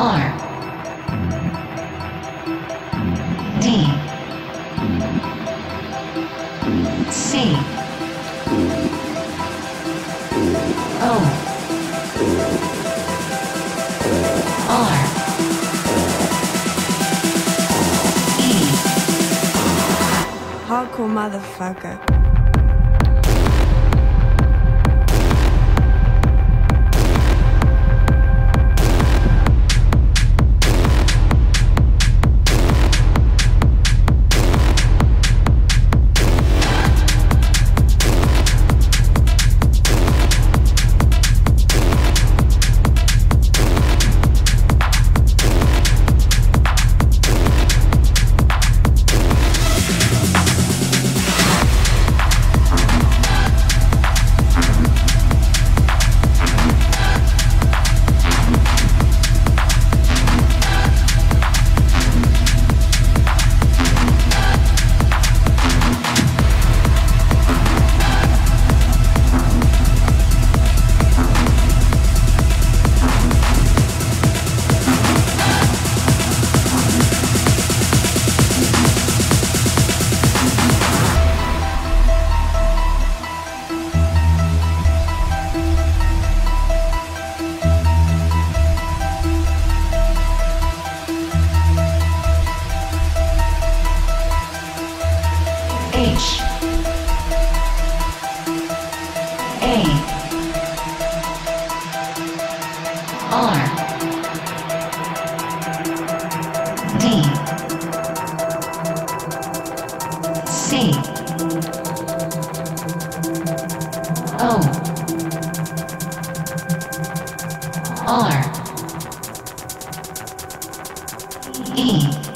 R. D. C. O. R. E. Hardcore motherfucker. E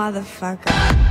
motherfucker.